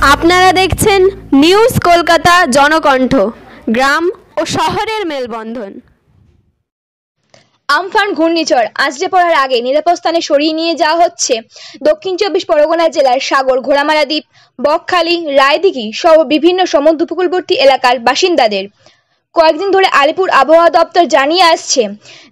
আপনারা দেখছেন নিউজ কলকাতা জনকণ্ঠ, গ্রাম ও শহরের মেলবন্ধন। আমফান ঘূর্ণিঝড় আছড়ে পড়ার আগে নিরাপদ স্থানে সরিয়ে নিয়ে যাওয়া হচ্ছে দক্ষিণ চব্বিশ পরগনা জেলার সাগর, ঘোড়ামারা দ্বীপ, বকখালি, রায়দিঘি সহ বিভিন্ন সমুদ্র উপকূলবর্তী এলাকার বাসিন্দাদের। কয়েকদিন ধরে আলিপুর আবহাওয়া দপ্তর জানিয়ে আসছে,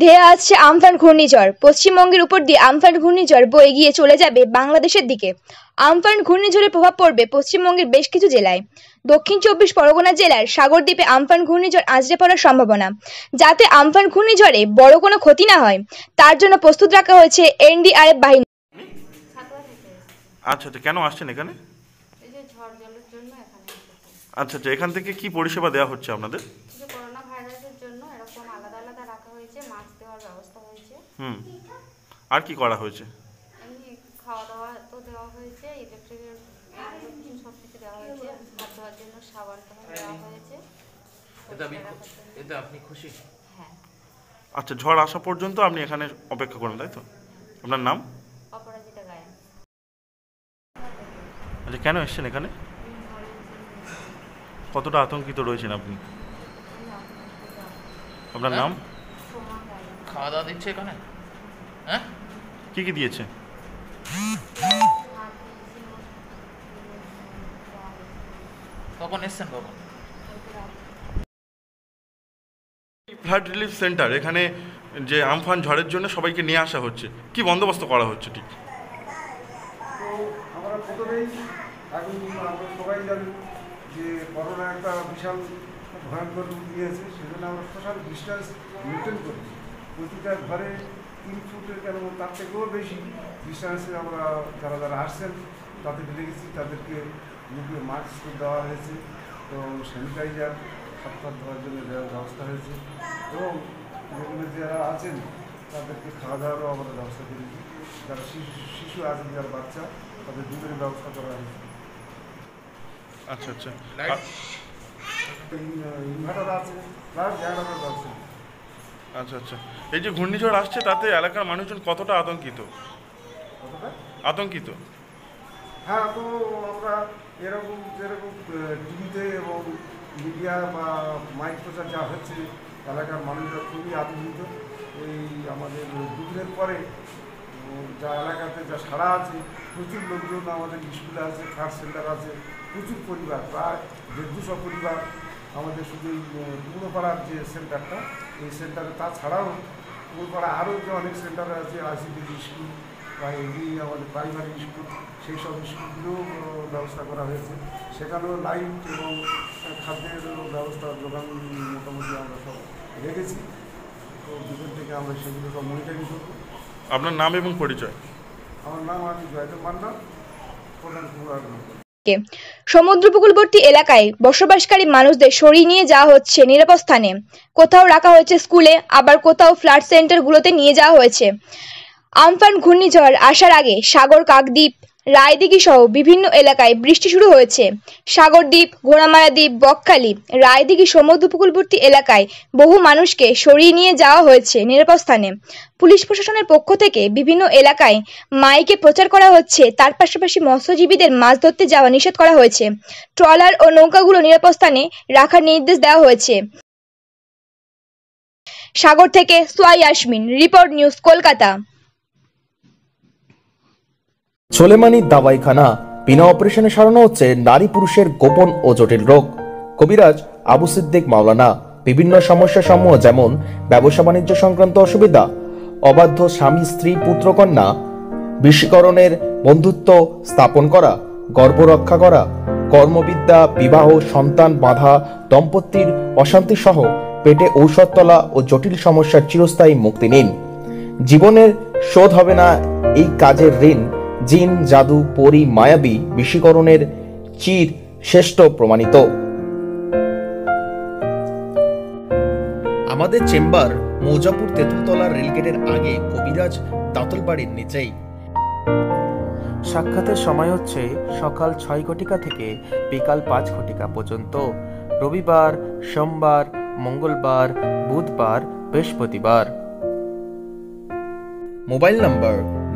ধেয়ে আসছে আমফান ঘূর্ণিঝড়। পশ্চিমবঙ্গের উপর দিয়ে আমফান ঘূর্ণিঝড় বয়ে গিয়ে চলে যাবে বাংলাদেশের দিকে। আমফান ঘূর্ণিঝড়ের প্রভাব পড়বে পশ্চিমবঙ্গের বেশ কিছু জেলায়। দক্ষিণ চব্বিশ পরগনা জেলার সাগরদ্বীপে আমফান ঘূর্ণিঝড় আঁচড়ে পড়ার সম্ভাবনা। যাতে আমফান ঘূর্ণিঝড়ে বড় কোনো ক্ষতি না হয়, তার জন্য প্রস্তুত রাখা হয়েছে এনডিআরএফ বাহিনী। আচ্ছা আচ্ছা কেন আসছেন এখানে এই যে ঝড় জলের জন্য এখানে এসেছি আচ্ছা আচ্ছা এখান থেকে কি পরিষেবা দেওয়া হচ্ছে আপনাদের? যে করোনা ভাইরাসের জন্য এরকম আলাদা আলাদা রাখা হয়েছে মাস্ক দেওয়ার ব্যবস্থা হয়েছে। হুম। আর কি করা হয়েছে? এমনি খাওয়া দাওয়া তো দেওয়া হয়েছে ইলেকট্রিকের সব কিছু দেওয়া হয়েছে হাত ধোয়ার জন্য সাবান টাবান দেওয়া হয়েছে। এতে আপনি খুশি? হ্যাঁ। আচ্ছা ঝড় আসা পর্যন্ত আপনি এখানে অপেক্ষা করেন তাই তো? আপনার নাম? অপরাজিতা আচ্ছা কেন এসছেন এখানে? কতটা আতঙ্কিত রয়েছেন আপনি? আপনার নাম? খাওয়া দাওয়া দিচ্ছে এখানে? হ্যাঁ? কি কি দিয়েছে? কখন এসছেন কখন? ফ্লাড রিলিফ সেন্টার এখানে যে আমফান ঝড়ের জন্য সবাইকে নিয়ে আসা হচ্ছে। কি বন্দোবস্ত করা হচ্ছে ঠিক? আমরা প্রথমেই এখন সবাই জানি যে করোনা একটা বিশাল ভয়ঙ্কর রূপ নিয়েছে সেজন্য আমরা সোশ্যাল ডিস্টেন্স মেনটেন করি প্রতিটা ঘরে তিন ফুটের কেন তার থেকেও বেশি ডিস্টেন্সে আমরা যারা যারা আসছেন তাদেরকে দেখেছি, তাদেরকে মুখে মাস্ক দেওয়া হয়েছে এবং স্যানিটাইজার হাত ধোয়ার জন্য দেওয়ার ব্যবস্থা হয়েছে এবং যেগুলো যারা আছেন, তাদেরকে খাওয়া দাওয়ারও আমরা ব্যবস্থা করেছি। যারা শিশু শিশু আছেন, যারা বাচ্চা, তাদের দুধের ব্যবস্থা করা হয়েছে। আচ্ছা আচ্ছা। আচ্ছা আচ্ছা। এই যে ঘূর্ণিঝড় আসছে তাতে এলাকার মানুষজন কতটা আতঙ্কিত? আতঙ্কিত? হ্যাঁ তো আমরা এরকম যেরকম টিভিতে এবং মিডিয়া বা মাইক প্রচার যা হচ্ছে এলাকার মানুষরা খুবই আতঙ্কিত। এই আমাদের দুপুরের পরে যা এলাকাতে যা সাড়া আছে, প্রচুর লোকজন আমাদের স্কুলে আছে ফার্স্ট সেন্টার আছে, প্রচুর পরিবার, প্রায় দেড় দুশো পরিবার আমাদের শুধু এই পূর্ণপাড়ার যে সেন্টারটা এই সেন্টারে তাছাড়াও পুরোপাড়া আরও যে অনেক সেন্টার আছে আইসিডি স্কুল বা এমনি আমাদের প্রাইমারি স্কুল সেই সব স্কুলগুলোও ব্যবস্থা করা হয়েছে। সেখানেও লাইট এবং খাদ্যের ব্যবস্থা যোগান মোটামুটি আমরা সব রেখেছি। তো দুপুর থেকে আমরা সেগুলো সব মনিটরিং করব। আপনার নাম এবং পরিচয়। আমার নাম আমি জয়দেব মান্না প্রধান সমুদ্র উপকূলবর্তী এলাকায় বসবাসকারী মানুষদের সরিয়ে নিয়ে যাওয়া হচ্ছে নিরাপদ স্থানে। কোথাও রাখা হয়েছে স্কুলে আবার কোথাও ফ্ল্যাট সেন্টারগুলোতে নিয়ে যাওয়া হয়েছে। আমফান ঘূর্ণিঝড় আসার আগে সাগর কাকদ্বীপ রায়দিঘি সহ বিভিন্ন এলাকায় বৃষ্টি শুরু হয়েছে। সাগরদ্বীপ, ঘোড়ামারা দ্বীপ, বকখালি, রায়দিঘি সমুদ্র উপকূলবর্তী এলাকায় বহু মানুষকে সরিয়ে নিয়ে যাওয়া হয়েছে নিরাপদ স্থানে। পুলিশ প্রশাসনের পক্ষ থেকে বিভিন্ন এলাকায় মাইকে প্রচার করা হচ্ছে। তার পাশাপাশি মৎস্যজীবীদের মাছ ধরতে যাওয়া নিষেধ করা হয়েছে। ট্রলার ও নৌকাগুলো নিরাপদ স্থানে রাখার নির্দেশ দেওয়া হয়েছে। সাগর থেকে সোয়াই আসমিন রিপোর্ট নিউজ কলকাতা। সোলেমানি দাবাইখানা বিনা অপারেশনে সারানো হচ্ছে নারী পুরুষের গোপন ও জটিল রোগ। কবিরাজ আবু সিদ্দিক মাওলানা বিভিন্ন সমস্যা সমূহ যেমন ব্যবসা বাণিজ্য সংক্রান্ত অসুবিধা, অবাধ্য স্বামী স্ত্রী পুত্রকন্যা বিশ্বকরণের বন্ধুত্ব স্থাপন করা গর্ভ রক্ষা করা, কর্মবিদ্যা, বিবাহ, সন্তান বাধা, দম্পতির অশান্তি সহ পেটে ঔষধ তলা ও জটিল সমস্যার চিরস্থায়ী মুক্তি নিন। জীবনের শোধ হবে না এই কাজের ঋণ জিন, জাদু, পরি, মায়াবী বিশীকরণের চির শ্রেষ্ঠ প্রমাণিত। আমাদের চেম্বার মৌজাপুর তেঁতুলতলা রেলগেটের আগে কবিরাজ দাঁতল বাড়ির নিচেই। সাক্ষাতের সময় হচ্ছে সকাল ছয় ঘটিকা থেকে বিকাল পাঁচ ঘটিকা পর্যন্ত। রবিবার, সোমবার, মঙ্গলবার, বুধবার, বৃহস্পতিবার। মোবাইল নম্বর